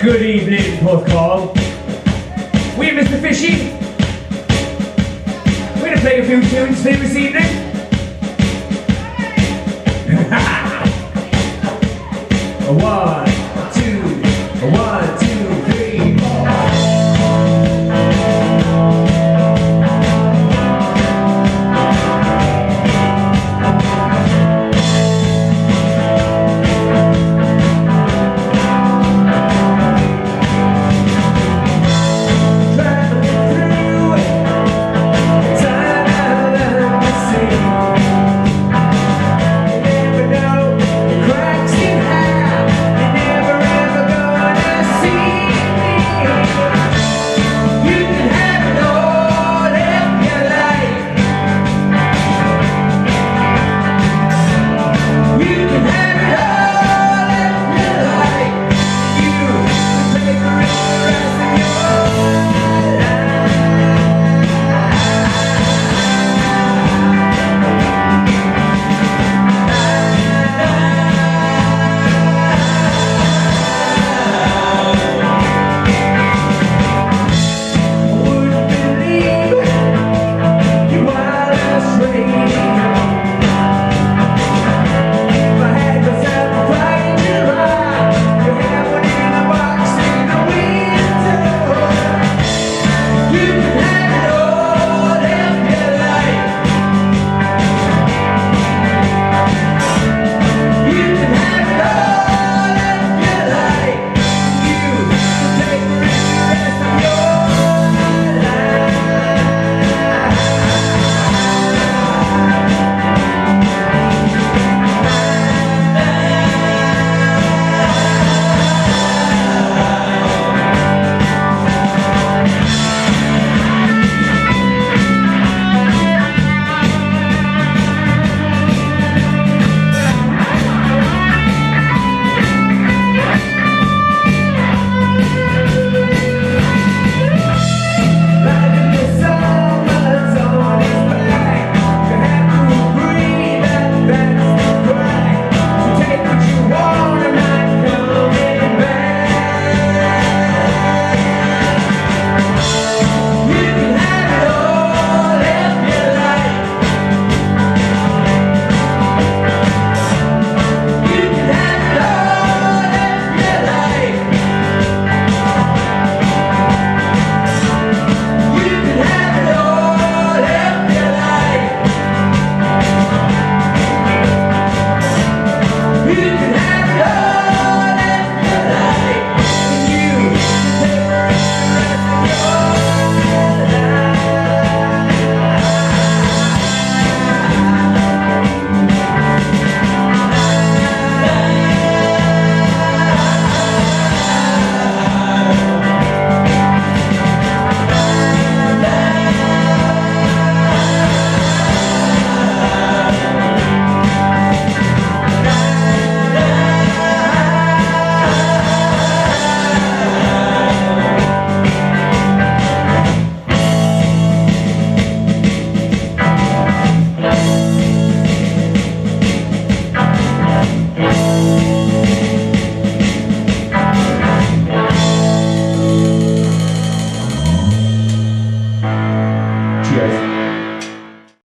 Good evening, Porthcawl. We're Mr. Fishy. We're gonna play a few tunes for you this evening. a one, a two, a one. feliz.